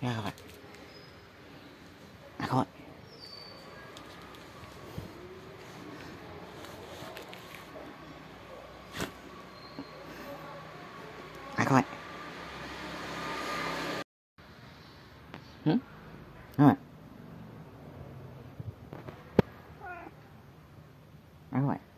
nha các bạn à các bạn à các bạn Hử? các bạn à các bạn